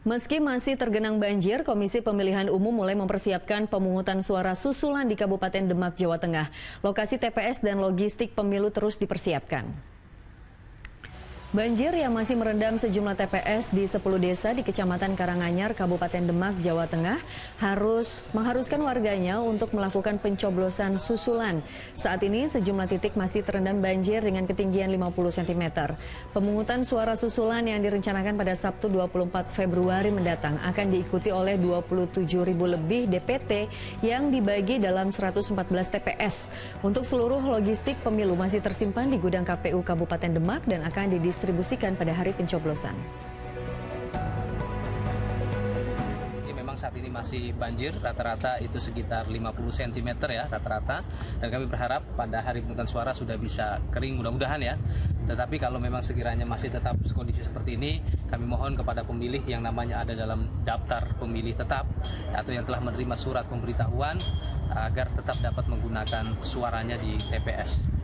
Meski masih tergenang banjir, Komisi Pemilihan Umum mulai mempersiapkan pemungutan suara susulan di Kabupaten Demak, Jawa Tengah. Lokasi TPS dan logistik pemilu terus dipersiapkan. Banjir yang masih merendam sejumlah TPS di 10 desa di Kecamatan Karanganyar, Kabupaten Demak, Jawa Tengah harus mengharuskan warganya untuk melakukan pencoblosan susulan. Saat ini sejumlah titik masih terendam banjir dengan ketinggian 50 cm. Pemungutan suara susulan yang direncanakan pada Sabtu 24 Februari mendatang akan diikuti oleh 27 ribu lebih DPT yang dibagi dalam 114 TPS. Untuk seluruh logistik pemilu masih tersimpan di gudang KPU Kabupaten Demak dan akan didistribusikan didistribusikan pada hari pencoblosan. memang saat ini masih banjir, rata-rata itu sekitar 50 cm ya rata-rata. Dan kami berharap pada hari pemungutan suara sudah bisa kering mudah-mudahan ya. Tetapi kalau memang sekiranya masih tetap kondisi seperti ini, kami mohon kepada pemilih yang namanya ada dalam daftar pemilih tetap atau yang telah menerima surat pemberitahuan agar tetap dapat menggunakan suaranya di TPS.